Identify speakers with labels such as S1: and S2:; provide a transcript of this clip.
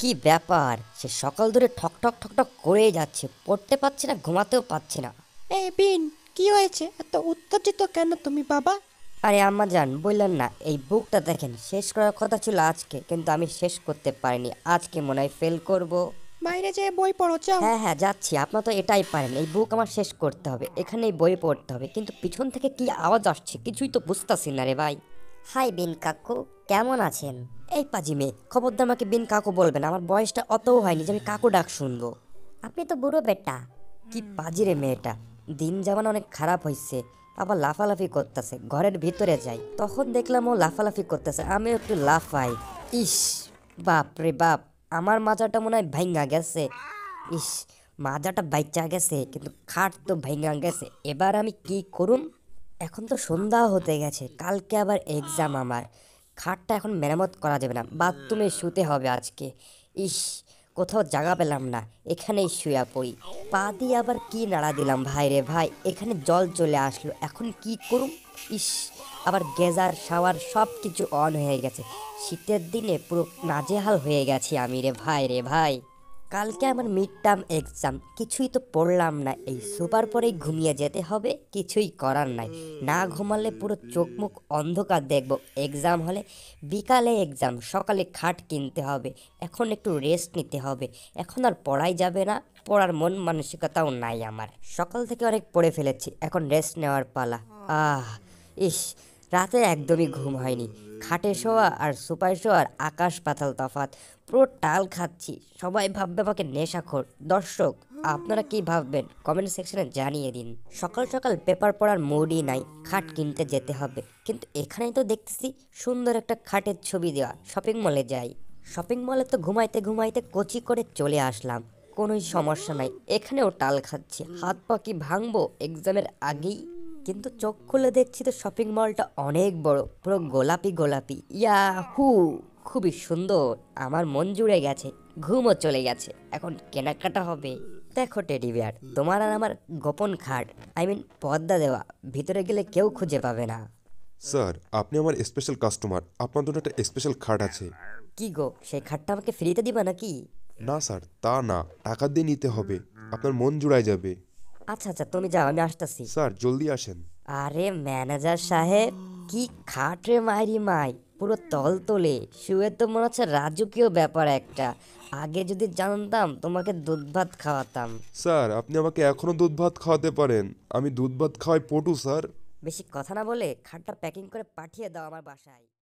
S1: কি ব্যাপার? সে সকাল ধরে ঠক ঠক ঠক ঠক করেই যাচ্ছে পড়তে পারছে না ঘুমাতেও পারছে না।
S2: এই বিন কি হয়েছে? এত উত্তেজিত কেন তুমি বাবা?
S1: আরে আম্মা জান বললেন না এই বুকটা দেখেন শেষ করার কথা ছিল আজকে কিন্তু আমি শেষ করতে পারিনি আজকে মনে হয় ফেল করব।
S2: বাইরে যেয়ে বই পড়ো যাও।
S1: হ্যাঁ হ্যাঁ যাচ্ছি আপনার তো এটাই পারেন এই বুক আমার শেষ করতে হবে এখানেই বই পড়তে হবে কিন্তু পিছন থেকে কি আওয়াজ আসছে কিছুই তো বুঝতেছি না রে ভাই। হাই বিন কাকু কেমন আছেন? এই পাজি মেয়ে খবরদার আমাকে বিন কাকু বলবেন আমার বয়সটা অতও হয়নি যে আমি কাকু ডাক শুনব। আপনি তো বুড়ো বেটা। কি পাজি রে মেয়েটা দিন যেমন অনেক খারাপ হয়েছে আবার লাফালাফি করতেছে ঘরের ভিতরে যাই। তখন দেখলাম ও লাফালাফি করতেছে আমি একটু লাফাই। ইস বাপ রে বাপ আমার মাজাটা মনে হয় ভাইঙ্গা গেছে। ইস মাজাটা বাইচা গেছে কিন্তু খাট তো ভাঙ্গা গেছে এবার আমি কি করুম? এখন তো সন্ধ্যা হতে গেছে, কালকে আবার এক্সাম আমার। খাটটা এখন মেরামত করা যাবে না, বাথরুমে শুতে হবে আজকে। ইস, কোথাও জায়গা পেলাম না, এখানেই শুয়া পড়ি। পা দিয়ে আবার কি নাড়া দিলাম, ভাই রে ভাই, এখানে জল চলে আসলো, এখন কি করুম? ইস, আবার গেজার, শাওয়ার সব কিছু অন হয়ে গেছে। শীতের দিনে পুরো নাজেহাল হয়ে গেছি আমি রে ভাই রে ভাই। কালকে আমার মিড টার্ম এক্সাম কিছুই তো পড়লাম না। এই সুপার পরেই ঘুমিয়ে যেতে হবে, কিছুই করার নাই। না ঘুমালে পুরো চোখ মুখ অন্ধকার দেখব। এক্সাম হলে বিকালে এক্সাম সকালে খাট কিনতে হবে। এখন একটু রেস্ট নিতে হবে। এখন আর পড়াই যাবে না, পড়ার মন মানসিকতাও নাই আমার। সকাল থেকে অনেক পড়ে ফেলেছি, এখন রেস্ট নেওয়ার পালা। আহ, ইস, রাতে একদমই ঘুম হয়নি। খাটে শোয়া আর সুপার শোয়ার আকাশ পাতাল তফাত পুরো টাল খাচ্ছি। সবাই ভাববে আমাকে নেশাখোর। দর্শক, আপনারা কি ভাববেন? কমেন্ট সেকশনে জানিয়ে দিন। সকাল সকাল পেপার পড়ার মুডই নাই। খাট কিনতে যেতে হবে। কিন্তু এখানেই তো দেখতেছি সুন্দর একটা খাটের ছবি দেওয়া। শপিং মলে যাই। শপিং মলে তো ঘুমাইতে ঘুমাইতে কচি করে চলে আসলাম। কোনোই সমস্যা নাই। এখানেও টাল খাচ্ছি। হাত পা কি ভাঙবো? এক্সামের আগেই কিন্তু চোখ খুলে দেখছি তো শপিং মলটা অনেক বড় পুরো গোলাপি গোলাপি। ইয়া হু খুবই সুন্দর আমার মন জুড়ে গেছে ঘুমও চলে গেছে এখন কেনাকাটা হবে। দেখো টেডি বিয়ার তোমার আর আমার গোপন খাট আই মিন পর্দা দেওয়া ভিতরে গেলে কেউ খুঁজে পাবে না।
S3: স্যার আপনি আমার স্পেশাল কাস্টমার আপনার জন্য একটা স্পেশাল খাট আছে।
S1: কি গো সেই খাটটা আমাকে ফ্রিতে দিবা নাকি?
S3: না স্যার তা না টাকা দিয়ে নিতে হবে আপনার মন জুড়ায় যাবে।
S1: আচ্ছা আচ্ছা তুমি যাও আমি আসতেছি।
S3: স্যার জলদি আসেন।
S1: আরে ম্যানেজার সাহেব কি খাট মাইরি মাই পুরো তল তোলে শুয়ে তো মনে হচ্ছে রাজকীয় ব্যাপার একটা। আগে যদি জানতাম তোমাকে দুধ ভাত খাওয়াতাম।
S3: স্যার আপনি আমাকে এখনও দুধ ভাত খাওয়াতে পারেন। আমি দুধ ভাত খাওয়াই পটু স্যার।
S1: বেশি কথা না বলে খাটটা প্যাকিং করে পাঠিয়ে দাও আমার বাসায়।